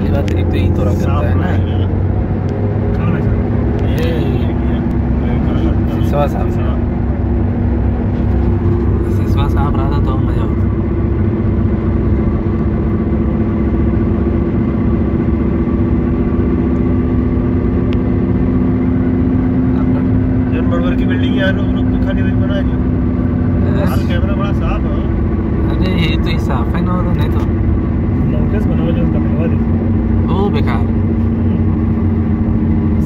पहली बात एक तो ये थोड़ा गंदा है। ना सिसवा साफ़ सिसवा साफ़। रहा था तो मज़ा होता की बिल्डिंग यार रुक रुक के खाली बना दी कैमरा बड़ा साफ़ है। अरे ये तो ही साफ़ है ना नहीं तो। नोटिस बनाओ जो उसका बनवा दे ओ बेकार।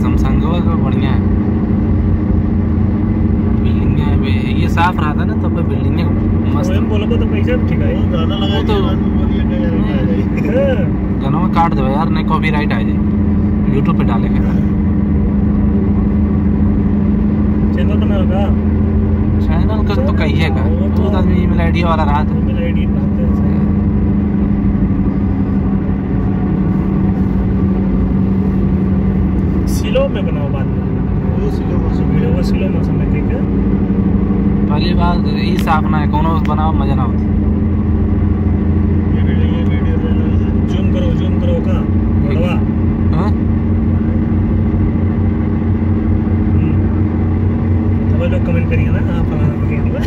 समसंगवा का बढ़िया है। बिल्डिंग है ये साफ़ रहा था ना तब बिल्डिंग मस्त। बोलो तो पैसा भी ठीक है गाना लगा तो- के कि हाँ, गानों में काट दो यार नहीं कॉपीराइट आ जाए। यूट्यूब पे डालेंगे। चैनल बना होगा चैनल का तो कहिएगा। तो आदमी ईमेल आईडी वाला रहा था। ईमेल आईडी सिलो में बनाओ बाद में। वो सिलो मौसम सिलो मौसम में ठीक है। पहली बात ये साफ़ ना है कोनो बनाओ मज़ा ना होता ये बिल्डिंग ये वीडियो जूम करो जूम करो का बढ़वा हाँ? हम्म। लोग कमेंट करिए ना हाँ। वगैरह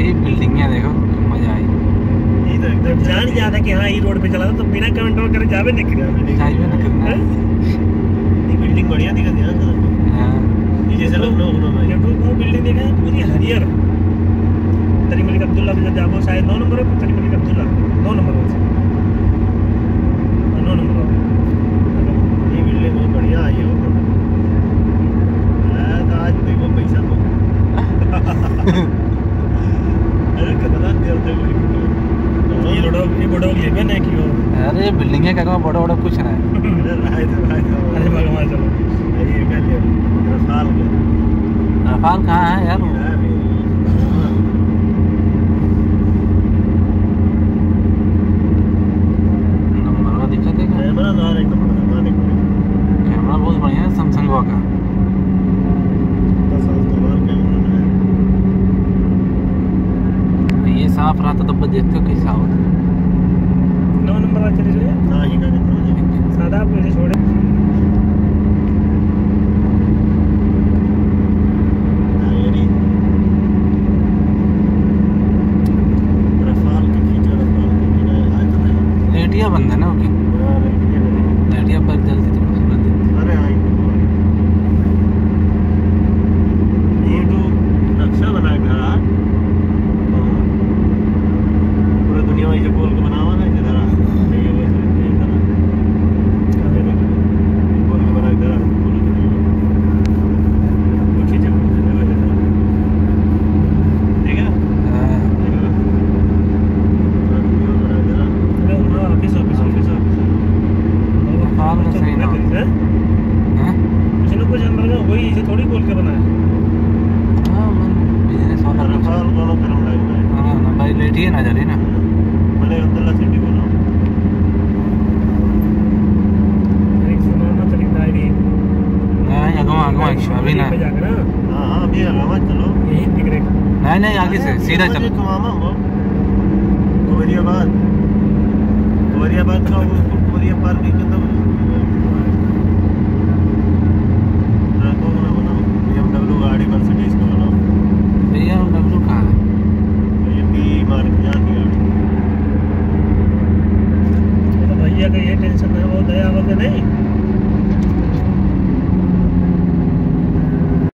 ये बिल्डिंग है देखो मज़ा आई। ये तो एकदम जान था कि हाँ ये रोड पे चला था तो बिना कमेंट और करे जावे किया चाहिए ना करना है ये बिल्डिंग बढ़िया दिखा ध्यान से हाँ। ये जैसे लखनऊ लखनऊ वो बिल्डिंग देखा है पूरी हरियर तरी मलिक अब्दुल्ला पे जब जाबो शायद नौ नंबर है तरी मलिक अब्दुल्ला नौ नंबर है हाँ, नौ नंबर ये बिल्डिंग बहुत बढ़िया आई है आज देखो पैसा तो अरे कितना देर तक ये ये बड़ो ये भी नहीं अरे बिल्डिंग है क्या बड़ा बड़ा कुछ ना है अरे भगवान चलो ये कह लिया रफाल का रफाल कहाँ है यार वो? कैमरा तो है बहुत बढ़िया है सैमसंग का। है। ये साफ़ रहा था तब देखते हो कैसा होता नौ नंबर वाला चले जाइए। हाँ सादा आप मुझे छोड़े हाँ ये नहीं रफाल के खींचा रफाल के बिना आज तो नहीं बंदा है ना उसकी हाँ लेकिन ये नहीं लेटिया पर जल्दी थी खूबसूरत दिखती अरे हाँ ये तो नक्शा बना के रहा पूरा दुनिया में जो बोल के बना हुआ ना इसे धरा नहीं है वैसे नहीं धरा बोल के बना के धरा पूरा दुनिया में वो खींचे खींचे वैसे धरा ठीक है हाँ। पूरा दुनिया में बना के धरा अरे हाँ ऑफ़िस ऑफ़िस ऑफ़िस रफाल का सही ना है हैं? कुछ ना कुछ अंदर में वही इसे थोड़ी बोल के बनाया। हाँ करम लग रहा है हाँ ना भाई जा रही ना मैंने अब्दुल्ला सिटी बोला एक सुना ना तरीका डायरी नहीं अगवा अगवा अभी ना। ना। हाँ हाँ अभी आगामा चलो। यही दिख। रहा नहीं नहीं आगे से सीधा चलो। कमामा वो कुवरियाबाद। कुवरियाबाद का वो कुवरिया पार्क के अंदर ट्रकों में बनाओ BMW गाड़ी मर्सिडीज का बनाओ भैया डब्लू कहाँ है ये बी मार्क यहाँ की गाड़ी तो भैया का ये टेंशन है वो दया वगैरह नहीं?